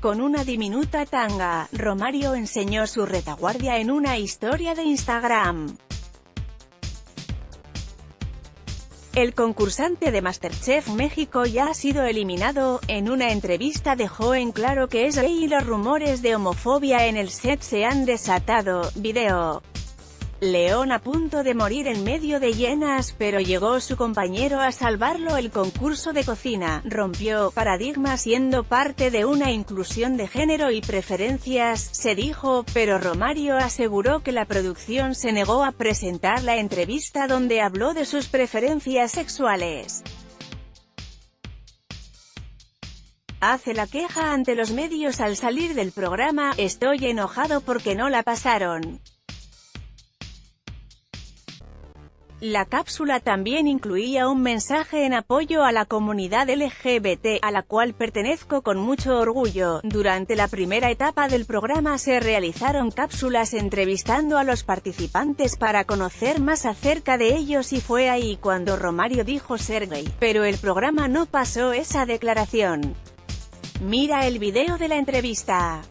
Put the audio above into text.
Con una diminuta tanga, Romario enseñó su retaguardia en una historia de Instagram. El concursante de Masterchef México ya ha sido eliminado, en una entrevista dejó en claro que es gay y los rumores de homofobia en el set se han desatado. Video. León a punto de morir en medio de llenas, pero llegó su compañero a salvarlo el concurso de cocina, rompió paradigma siendo parte de una inclusión de género y preferencias, se dijo, pero Romario aseguró que la producción se negó a presentar la entrevista donde habló de sus preferencias sexuales. Hace la queja ante los medios al salir del programa, estoy enojado porque no la pasaron. La cápsula también incluía un mensaje en apoyo a la comunidad LGBT, a la cual pertenezco con mucho orgullo. Durante la primera etapa del programa se realizaron cápsulas entrevistando a los participantes para conocer más acerca de ellos y fue ahí cuando Romario dijo ser gay, pero el programa no pasó esa declaración. Mira el video de la entrevista.